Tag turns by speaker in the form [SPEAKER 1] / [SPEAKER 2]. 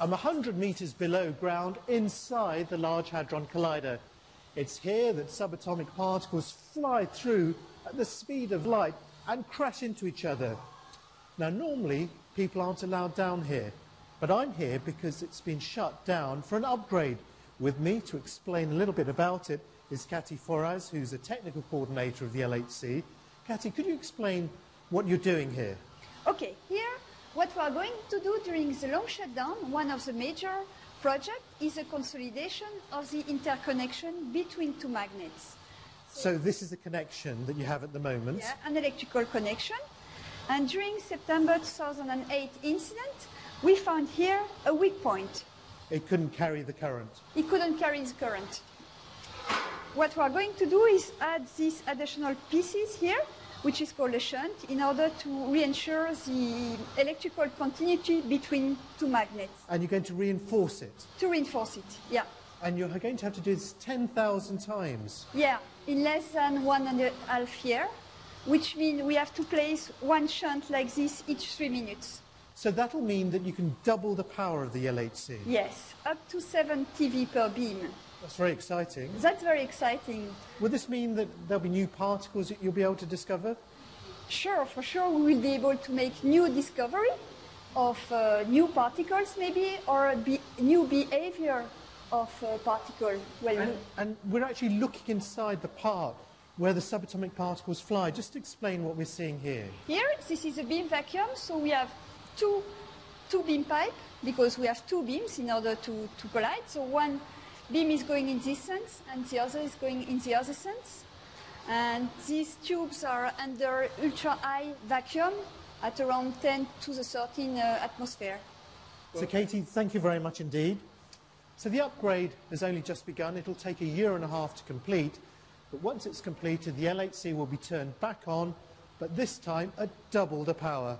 [SPEAKER 1] I'm 100 metres below ground inside the Large Hadron Collider. It's here that subatomic particles fly through at the speed of light and crash into each other. Now, normally, people aren't allowed down here, but I'm here because it's been shut down for an upgrade. With me to explain a little bit about it is Cathy Foraz, who's a technical coordinator of the LHC. Cathy, could you explain what you're doing here?
[SPEAKER 2] Okay, here what we are going to do during the long shutdown, one of the major projects is a consolidation of the interconnection between two magnets.
[SPEAKER 1] So this is a connection that you have at the moment.
[SPEAKER 2] Yeah, an electrical connection. And during September 2008 incident, we found here a weak point.
[SPEAKER 1] It couldn't carry the current.
[SPEAKER 2] It couldn't carry the current. What we are going to do is add these additional pieces here which is called a shunt, in order to reinsure the electrical continuity between two magnets.
[SPEAKER 1] And you're going to reinforce it?
[SPEAKER 2] To reinforce it, yeah.
[SPEAKER 1] And you're going to have to do this 10,000 times?
[SPEAKER 2] Yeah, in less than one and a half year, which means we have to place one shunt like this each three minutes.
[SPEAKER 1] So that'll mean that you can double the power of the LHC?
[SPEAKER 2] Yes, up to 7 TeV per beam.
[SPEAKER 1] That's very exciting.
[SPEAKER 2] That's very exciting.
[SPEAKER 1] Will this mean that there'll be new particles that you'll be able to discover?
[SPEAKER 2] Sure, for sure we will be able to make new discovery of uh, new particles maybe or be new behavior of uh, particles.
[SPEAKER 1] Well, and, and, we're actually looking inside the part where the subatomic particles fly. Just explain what we're seeing here.
[SPEAKER 2] Here, this is a beam vacuum, so we have two, two beam pipe because we have two beams in order to, to collide. So one beam is going in this sense and the other is going in the other sense. And these tubes are under ultra high vacuum at around 10 to the 13 uh, atmosphere.
[SPEAKER 1] So Katie, thank you very much indeed. So the upgrade has only just begun. It'll take a year and a half to complete. But once it's completed, the LHC will be turned back on, but this time at double the power.